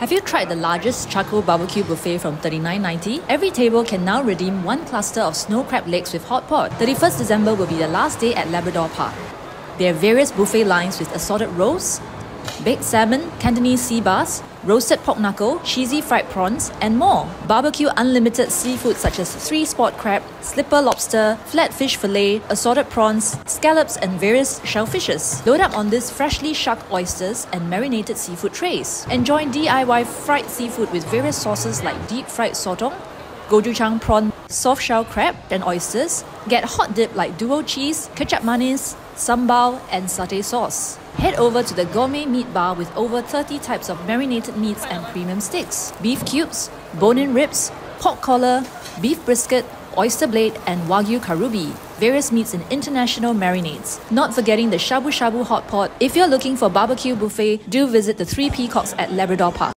Have you tried the largest charcoal barbecue buffet from $39.90? Every table can now redeem one cluster of snow crab legs with hot pot. 31st December will be the last day at Labrador Park. There are various buffet lines with assorted roasts, baked salmon, Cantonese sea bass, roasted pork knuckle, cheesy fried prawns, and more. Barbecue unlimited seafood such as three spot crab, slipper lobster, flatfish fillet, assorted prawns, scallops, and various shellfishes. Load up on these freshly shucked oysters and marinated seafood trays. Enjoy DIY fried seafood with various sauces like deep fried sotong, gochujang prawn, soft shell crab, and oysters. Get hot dip like duo cheese, ketchup mayonnaise, sambal, and satay sauce. Head over to the Gourmet Meat Bar with over 30 types of marinated meats and premium steaks, beef cubes, bone-in ribs, pork collar, beef brisket, oyster blade, and wagyu karubi. Various meats in international marinades. Not forgetting the shabu shabu hot pot. If you're looking for barbecue buffet, do visit the Three Peacocks at Labrador Park.